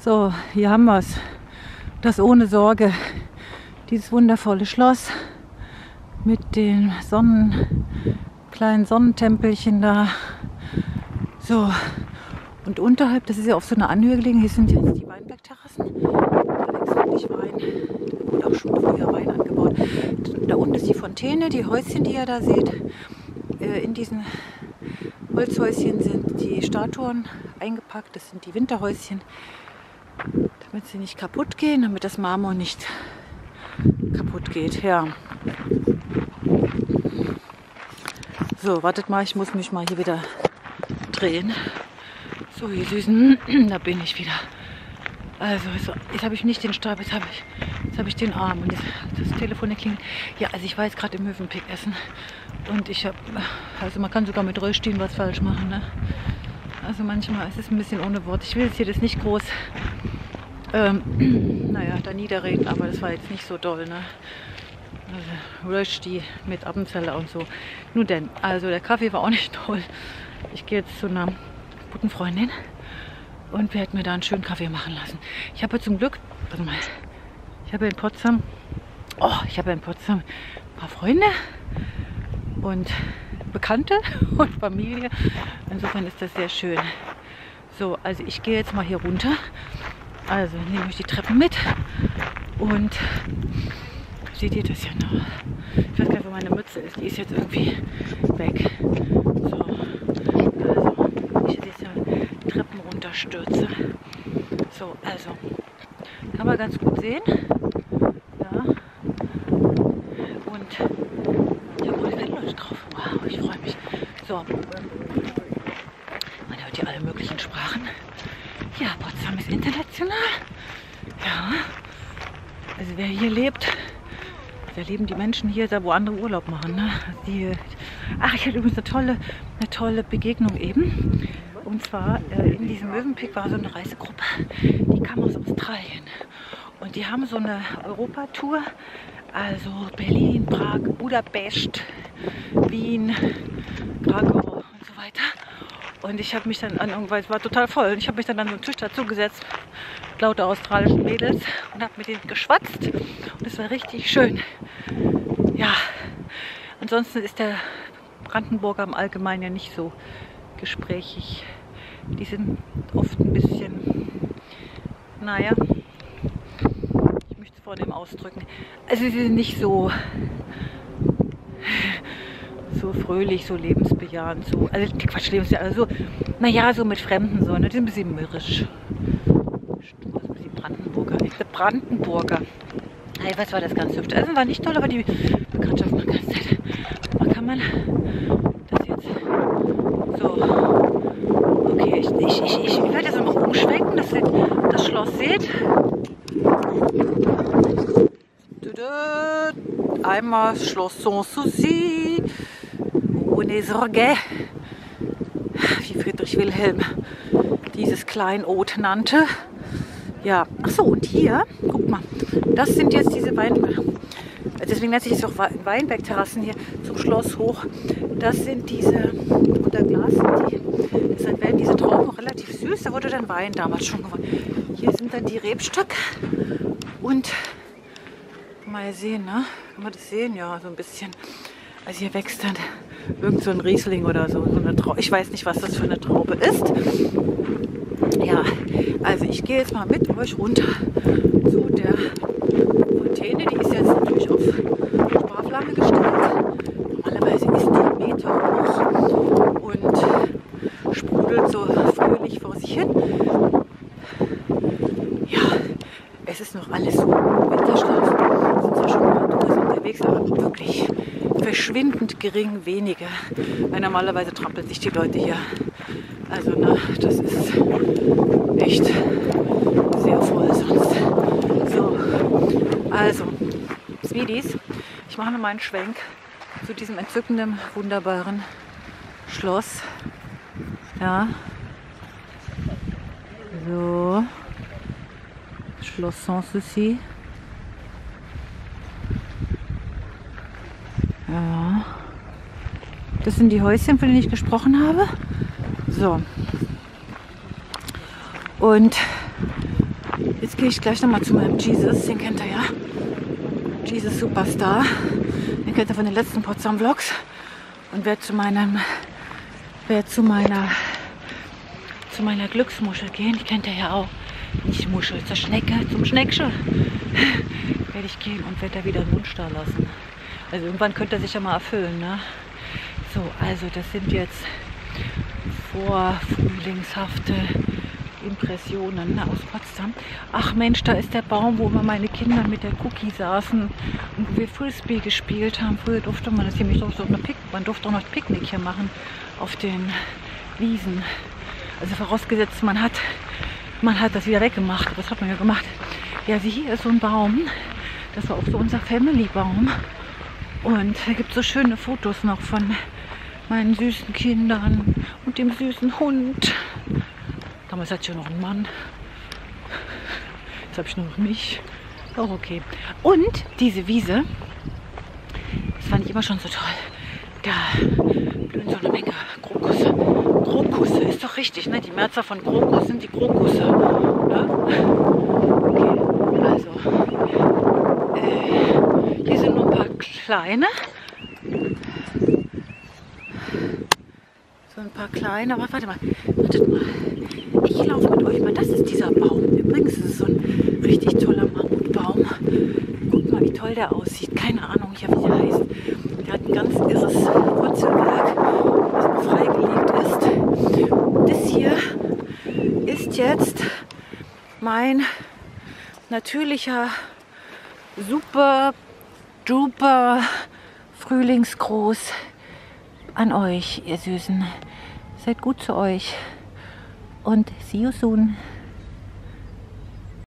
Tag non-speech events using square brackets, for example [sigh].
So, hier haben wir es. Das ohne Sorge. Dieses wundervolle Schloss mit den Sonnen, kleinen Sonnentempelchen da. So, und unterhalb, das ist ja auf so einer Anhöhe gelegen, hier sind jetzt die Weinbergterrassen. Da wächst wirklich Wein. Da wurde auch schon früher Wein angebaut. Da unten ist die Fontäne, die Häuschen, die ihr da seht. Äh, in diesen Holzhäuschen sind die Statuen eingepackt. Das sind die Winterhäuschen, damit sie nicht kaputt gehen, damit das Marmor nicht kaputt geht. Ja. So, wartet mal, ich muss mich mal hier wieder drehen. So, ihr Süßen, [clears throat] da bin ich wieder. Also, so, jetzt habe ich nicht den Stab, jetzt habe ich, habe ich den Arm und das, das Telefon klingelt. Ja, also ich war jetzt gerade im Möwenpick essen und ich habe, also man kann sogar mit Röstchen was falsch machen. Ne? Also manchmal ist es ein bisschen ohne Wort. Ich will jetzt hier das nicht groß, ähm, [clears throat] naja, da niederreden, aber das war jetzt nicht so doll. Ne? Also Rösti mit Appenzeller und so. Nun denn, also der Kaffee war auch nicht [laughs] toll. Ich gehe jetzt zu einer guten Freundin und werde mir da einen schönen Kaffee machen lassen. Ich habe zum Glück, warte mal, ich habe in Potsdam, oh, ich habe in Potsdam ein paar Freunde und Bekannte [laughs] und Familie. Insofern ist das sehr schön. So, also ich gehe jetzt mal hier runter. Also nehme ich die Treppen mit und seht ihr das ja noch? Ich weiß gar nicht, wo meine Mütze ist. Die ist jetzt irgendwie weg. Treppen runterstürze. So, also kann man ganz gut sehen. Ja. Und ja, oh, da Leute drauf. Wow, ich freue mich. So, man hört hier alle möglichen Sprachen. Ja, Potsdam ist international. Ja, also wer hier lebt, da leben die Menschen hier, da wo andere Urlaub machen. Ne? Die, ach, ich hatte übrigens eine tolle, eine tolle Begegnung eben. Und zwar äh, in diesem Möwenpick war so eine Reisegruppe, die kam aus Australien. Und die haben so eine Europatour, also Berlin, Prag, Budapest, Wien, Krakau und so weiter. Und ich habe mich dann an irgendwas, war total voll, und ich habe mich dann an so einen Tisch dazu gesetzt, lauter australischen Mädels und habe mit denen geschwatzt. Und es war richtig schön. Ja, ansonsten ist der Brandenburger im Allgemeinen ja nicht so gesprächig die sind oft ein bisschen, naja, ich möchte es vornehm ausdrücken. Also sie sind nicht so fröhlich, so lebensbejahend, so, also Quatsch, lebensbejahend, also so, naja, so mit Fremden so, ne? die sind ein bisschen mürrisch. Die Brandenburger, der Brandenburger. Hey, was war das ganz hübsch? Also war nicht toll, aber die Bekanntschaft war ganz nett. Man kann man das jetzt so Okay, ich, ich, ich, ich werde jetzt mal umschwenken, dass ihr das Schloss seht. Einmal Schloss Sanssouci, ohne Sorge, wie Friedrich Wilhelm dieses Kleinod nannte. Ja, ach so, und hier, guck mal, das sind jetzt diese Wein, deswegen nennt sich es auch Weinbergterrassen hier zum Schloss hoch. Das sind diese, unter Glas sind die Deshalb werden diese Trauben auch relativ süß. Da wurde dann Wein damals schon gewonnen. Hier sind dann die Rebstöcke und mal sehen, ne? Kann man das sehen? Ja, so ein bisschen. Also hier wächst dann irgend so ein Riesling oder so, so eine Traube. Ich weiß nicht, was das für eine Traube ist. Ja, also ich gehe jetzt mal mit euch runter zu der Fontäne. Die ist jetzt natürlich auf Sparflamme gestellt. Normalerweise ist die Meter hoch und sprudelt so fröhlich vor sich hin. Ja, es ist noch alles so Winterschlaf. Es sind zwar schon Touristen unterwegs, aber wirklich verschwindend gering wenige. Weil normalerweise trampeln sich die Leute hier. Also na, das ist echt sehr voll sonst. So, also, Sweeties, ich mache noch mal einen Schwenk zu diesem entzückenden, wunderbaren Schloss. Ja. So. Schloss Sanssouci. Ja. Das sind die Häuschen, von denen ich gesprochen habe. So. Und Jetzt gehe ich gleich nochmal zu meinem Jesus, den kennt ihr ja. Jesus Superstar. Den kennt ihr von den letzten Potsdam Vlogs. Und werde zu meinem, werde zu meiner, zu meiner Glücksmuschel gehen. Die kennt ihr ja auch. Nicht Muschel, zur Schnecke, zum Schneckschel. [laughs] werde ich gehen und werde da wieder einen Wunsch da lassen. Also irgendwann könnte er sich ja mal erfüllen, ne? So, also das sind jetzt vorfrühlingshafte Impressionen aus Potsdam. Ach Mensch, da ist der Baum, wo immer meine Kinder mit der Cookie saßen und wo wir Frisbee gespielt haben. Früher durfte man das hier nicht, durfte Pick man durfte auch noch Picknick hier machen auf den Wiesen. Also vorausgesetzt, man hat, man hat das wieder weggemacht. Was hat man ja gemacht? Ja, hier ist so ein Baum. Das war auch so unser Family-Baum. Und da gibt es so schöne Fotos noch von meinen süßen Kindern und dem süßen Hund. Damals hatte ich ja noch einen Mann. Jetzt habe ich nur noch mich. Auch okay. Und diese Wiese, das fand ich immer schon so toll. Da blühen so eine Menge Krokusse. Krokusse ist doch richtig, ne? Die Mehrzahl von Krokus sind die Krokusse. Ne? Okay, also. Äh, hier sind nur ein paar kleine. So ein paar kleine, aber warte mal, wartet mal. Ich laufe mit euch mal. Das ist dieser Baum. Übrigens ist es so ein richtig toller Mammutbaum. Guckt mal, wie toll der aussieht. Keine Ahnung, hier, wie der heißt. Der hat ein ganz irres Wurzelwerk, was freigelegt ist. Das hier ist jetzt mein natürlicher, super, duper Frühlingsgruß an euch, ihr Süßen. Seid gut zu euch und see you soon.